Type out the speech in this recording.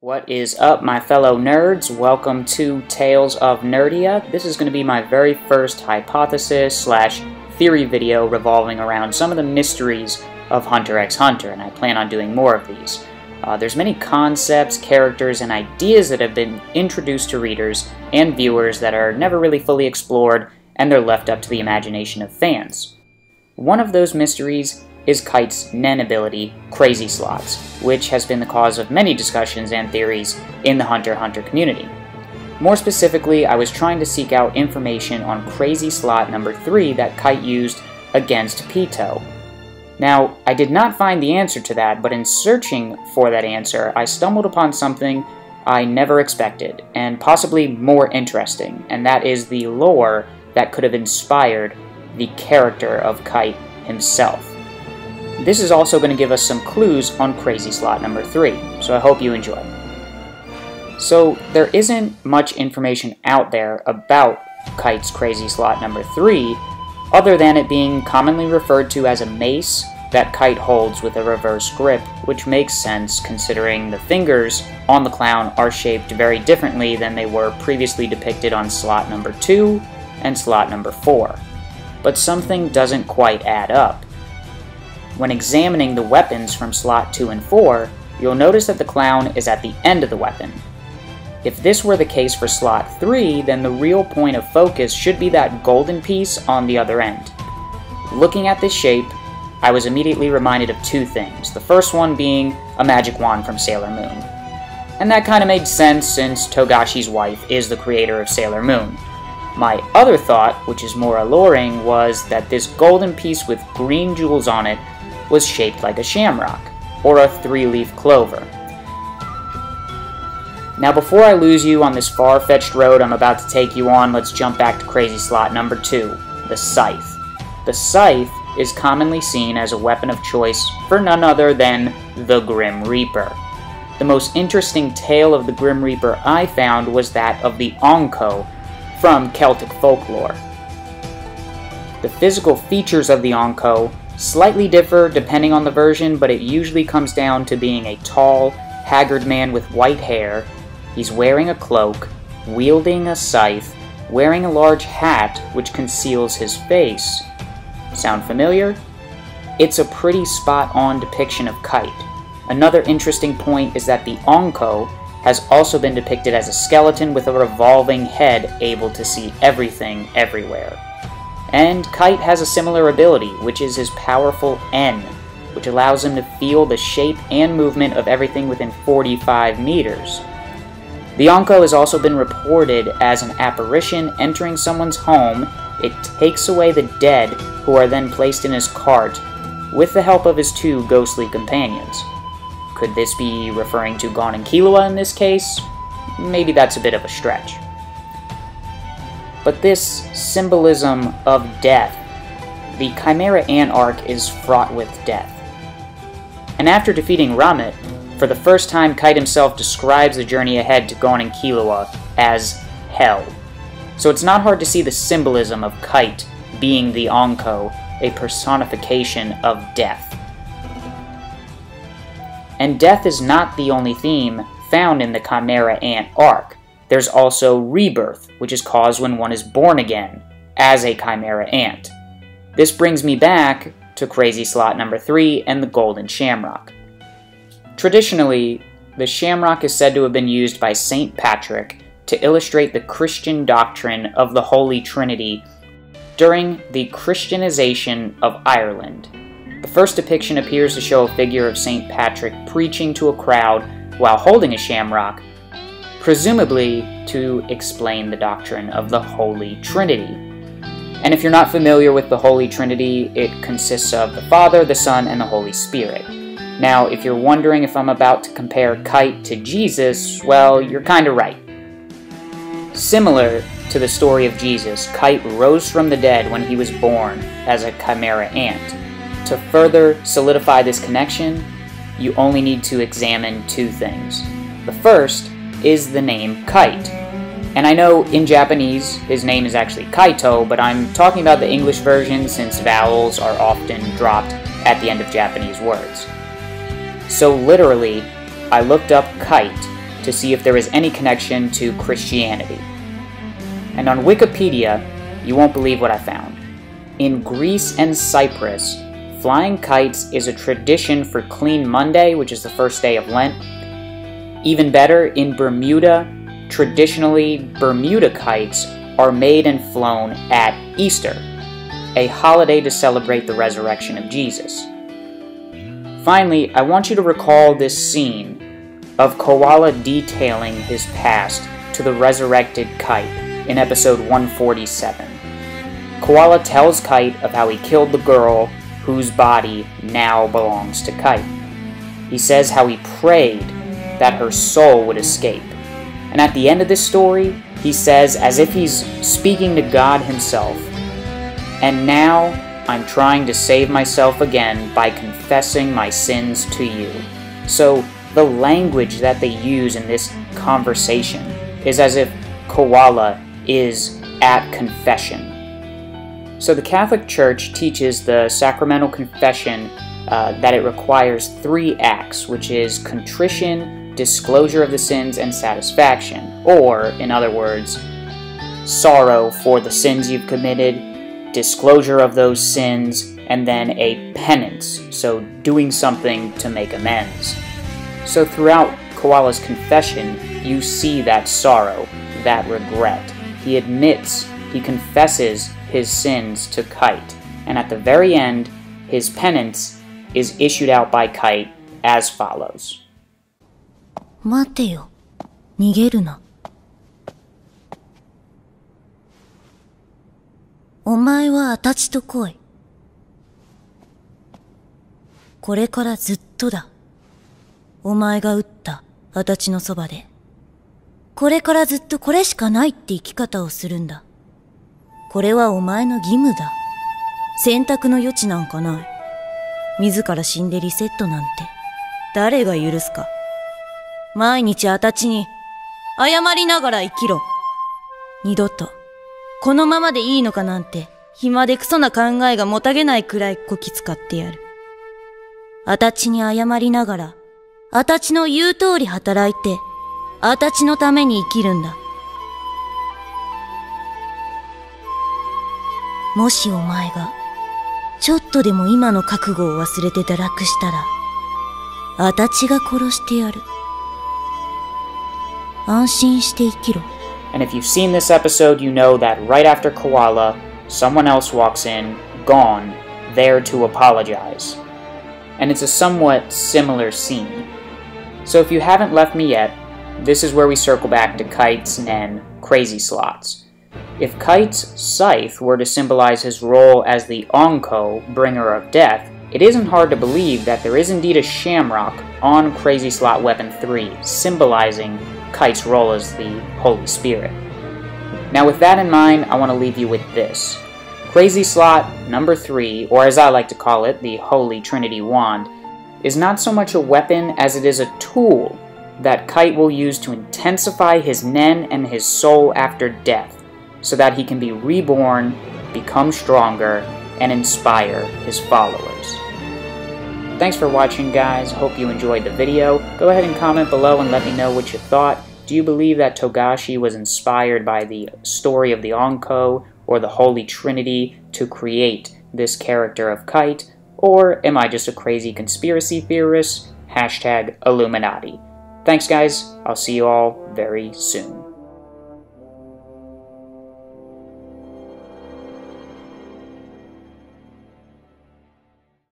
What is up, my fellow nerds? Welcome to Tales of Nerdia. This is going to be my very first hypothesis slash theory video revolving around some of the mysteries of Hunter x Hunter, and I plan on doing more of these. Uh, there's many concepts, characters, and ideas that have been introduced to readers and viewers that are never really fully explored, and they're left up to the imagination of fans. One of those mysteries is Kite's Nen ability, Crazy Slots, which has been the cause of many discussions and theories in the Hunter Hunter community. More specifically, I was trying to seek out information on Crazy Slot number 3 that Kite used against Pitou. Now, I did not find the answer to that, but in searching for that answer, I stumbled upon something I never expected, and possibly more interesting, and that is the lore that could have inspired the character of Kite himself. This is also going to give us some clues on Crazy Slot number 3, so I hope you enjoy. So, there isn't much information out there about Kite's Crazy Slot number 3, other than it being commonly referred to as a mace that Kite holds with a reverse grip, which makes sense considering the fingers on the clown are shaped very differently than they were previously depicted on slot number 2 and slot number 4. But something doesn't quite add up. When examining the weapons from slot 2 and 4, you'll notice that the clown is at the end of the weapon. If this were the case for slot 3, then the real point of focus should be that golden piece on the other end. Looking at this shape, I was immediately reminded of two things, the first one being a magic wand from Sailor Moon. And that kind of made sense since Togashi's wife is the creator of Sailor Moon. My other thought, which is more alluring, was that this golden piece with green jewels on it was shaped like a shamrock, or a three-leaf clover. Now before I lose you on this far-fetched road I'm about to take you on, let's jump back to crazy slot number 2, the scythe. The scythe is commonly seen as a weapon of choice for none other than the Grim Reaper. The most interesting tale of the Grim Reaper I found was that of the Ankou from Celtic folklore. The physical features of the Ankou Slightly differ depending on the version, but it usually comes down to being a tall, haggard man with white hair. He's wearing a cloak, wielding a scythe, wearing a large hat which conceals his face. Sound familiar? It's a pretty spot-on depiction of Kite. Another interesting point is that the Ankou has also been depicted as a skeleton with a revolving head able to see everything everywhere. And Kite has a similar ability, which is his powerful En, which allows him to feel the shape and movement of everything within 45 meters. Bianco has also been reported as an apparition entering someone's home. It takes away the dead, who are then placed in his cart, with the help of his two ghostly companions. Could this be referring to Gon and Killua in this case? Maybe that's a bit of a stretch. But this symbolism of death, the Chimera Ant arc is fraught with death. And after defeating Rammot, for the first time Kite himself describes the journey ahead to Gon and Killua as hell. So it's not hard to see the symbolism of Kite being the Ankou, a personification of death. And death is not the only theme found in the Chimera Ant arc. There's also rebirth, which is caused when one is born again, as a Chimera Ant. This brings me back to Crazy Slot number 3 and the Golden Shamrock. Traditionally, the shamrock is said to have been used by St. Patrick to illustrate the Christian doctrine of the Holy Trinity during the Christianization of Ireland. The first depiction appears to show a figure of St. Patrick preaching to a crowd while holding a shamrock, presumably to explain the doctrine of the Holy Trinity. And if you're not familiar with the Holy Trinity, it consists of the Father, the Son, and the Holy Spirit. Now, if you're wondering if I'm about to compare Kite to Jesus, well, you're kinda right. Similar to the story of Jesus, Kite rose from the dead when he was born as a chimera ant. To further solidify this connection, you only need to examine two things. The first is the name Kite. And I know in Japanese his name is actually Kaito, but I'm talking about the English version since vowels are often dropped at the end of Japanese words. So literally, I looked up kite to see if there is any connection to Christianity. And on Wikipedia, you won't believe what I found. In Greece and Cyprus, flying kites is a tradition for Clean Monday, which is the first day of Lent. Even better, in Bermuda, traditionally, Bermuda kites are made and flown at Easter, a holiday to celebrate the resurrection of Jesus. Finally, I want you to recall this scene of Koala detailing his past to the resurrected Kite in episode 147. Koala tells Kite of how he killed the girl whose body now belongs to Kite. He says how he prayed that her soul would escape. And at the end of this story, he says, as if he's speaking to God himself, And now I'm trying to save myself again by confessing my sins to you. So, the language that they use in this conversation is as if Koala is at confession. So, the Catholic Church teaches the sacramental confession uh, that it requires three acts, which is contrition, disclosure of the sins, and satisfaction. Or, in other words, sorrow for the sins you've committed, disclosure of those sins, and then a penance, so doing something to make amends. So throughout Koala's confession, you see that sorrow, that regret. He admits, he confesses his sins to Kite, and at the very end, his penance is issued out by Kite as follows. 待てよ。逃げるな。お前はあたちと来い。これからずっとだ。お前が撃ったあたちのそばで。これからずっとこれしかないって生き方をするんだ。これはお前の義務だ。選択の余地なんかない。自ら死んでリセットなんて、誰が許すか。毎日あたちに、謝りながら生きろ。二度と。このままでいいのかなんて、暇でクソな考えがもたげないくらいこき使ってやる。あたちに謝りながら、あたちの言う通り働いて、あたちのために生きるんだ。もしお前が、ちょっとでも今の覚悟を忘れて堕落したら、あたちが殺してやる。And if you've seen this episode, you know that right after Koala, someone else walks in, Gon, there to apologize. And it's a somewhat similar scene. So if you haven't left me yet, this is where we circle back to kites Nen crazy slots. If Kite's scythe were to symbolize his role as the Ankou, bringer of death, it isn't hard to believe that there is indeed a shamrock on Crazy Slot Weapon 3, symbolizing Kite's role as the Holy Spirit. Now with that in mind, I want to leave you with this. Crazy Slot number 3, or as I like to call it, the Holy Trinity Wand, is not so much a weapon as it is a tool that Kite will use to intensify his Nen and his soul after death, so that he can be reborn, become stronger, and inspire his followers. Thanks for watching guys, hope you enjoyed the video. Go ahead and comment below and let me know what you thought. Do you believe that Togashi was inspired by the story of the Ankou or the Holy Trinity to create this character of Kite? Or am I just a crazy conspiracy theorist? Hashtag Illuminati. Thanks guys, I'll see you all very soon.